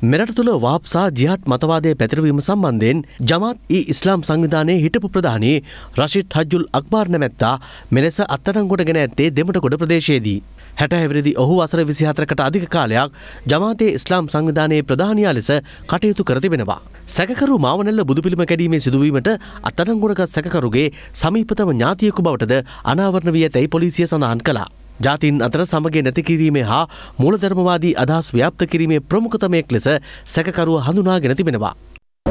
මෙරට තුළ වාප්සා ජිහට් මතවාදය පැතිරවීම සම්බන්ධයෙන් ජමාත් ඒ ඉස්ලාම් සංවිධානයේ හිටපු ප්‍රධානී රශිට් හජ්ජුල් අක්බාර් නැමැත්තා මෙලෙස අත්තරංගොට ගෙන ඇත්තේ දෙමටකොඩ ප්‍රදේශයේදී. හැට හැවිරිදි ඔහු අසර විසිහතරකට අධික කාලයක් ජමාතයේ ඉස්ලාම් සංවිධානයේ ප්‍රධානයා ලෙස කටයුතු කර තිබෙනවා. සැකරු මාවනැල්ල බුදුපිළිම කැඩීමේ සිදුවීමට අත්තරංගොඩගත් සැකරුගේ සමීපතම ඥාතියකු බවටද අනාවරණ වී ඇතැයි පොලිසිය සඳහන් කළා. ජාතින් අතර සමගේ නැති කිරීමේ හා මූලධර්මවාදී අදහස් ව්‍යාප්ත කිරීමේ ප්‍රමුඛතමයෙක් ලෙස සැකකරුව හඳුනාගෙන තිබෙනවා.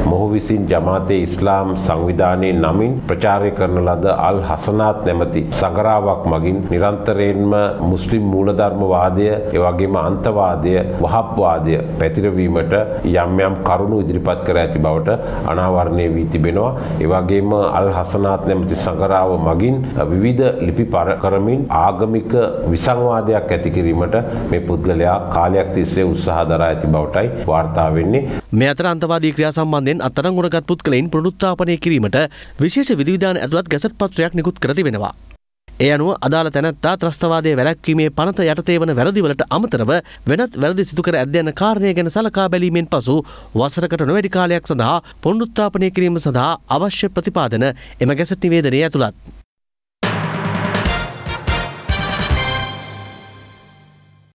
මොහු විසින් ජමාතේ ඉස්ලාම් සංවිධානයේ නමින් ප්‍රචාරය කරන ලද අල් හසනාත් නැමති සගරාවක් මගින් නිරන්තරයෙන්ම මුස්ලිම් මූලධර්මවාදය එවගේම අන්තවාදය වහප්වාදය පැතිරවීමට යම් යම් කරුණු ඉදිරිපත් කර ඇති බවට අනාවරණය වී තිබෙනවා. එවගේම අල් හසනාත් නැමති සගරාව මගින් විවිධ ලිපි පර කරමින් ආගමික විසංවාදයක් ඇති කිරීමට මේ පුද්ගලයා කාලයක් තිස්සේ උත්සාහ දරා ඇති බවටයි වාර්තා වෙන්නේ. මේ අතර අන්තවාදී ක්‍රියා සම්බන්ධයෙන් අත්අඩංගුවටගත් පුද්ගලයින් පුනරුත්ථාපනය කිරීමට විශේෂ විධිවිධාන ඇතුළත් ගැසට් පත්‍රයක් නිකුත් කර තිබෙනවා. ඒ අනුව අදාළ තැනැත්තා ත්‍රස්තවාදය වැළැක්වීමේ පනත යටතේ වන වැරදිවලට අමතරව වෙනත් වැරදි සිදු කර ඇද යන කාරණය ගැන සලකා බැලීමෙන් පසු වසරකට නොවැඩි කාලයක් සඳහා පුනරුත්ථාපනය කිරීම සඳහා අවශ්‍ය ප්‍රතිපාදන එම ගැසට් නිවේදනයේ ඇතුළත්.